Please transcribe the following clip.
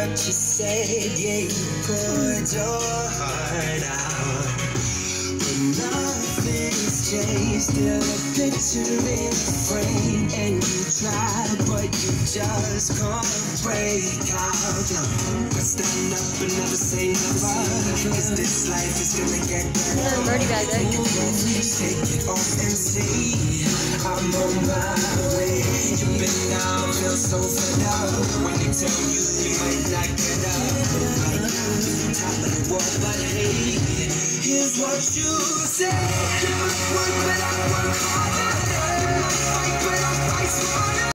what you said, yeah, you poured your heart out. But nothing's changed, still a picture in a frame. And you try, but you just can't break out. But stand up and never say never. Cause this life is gonna get better. Yeah, Birdie bag there. Take it off and see. I'm on my way. When they tell you you might not get up. Top of the world, but hey, here's what you say. I want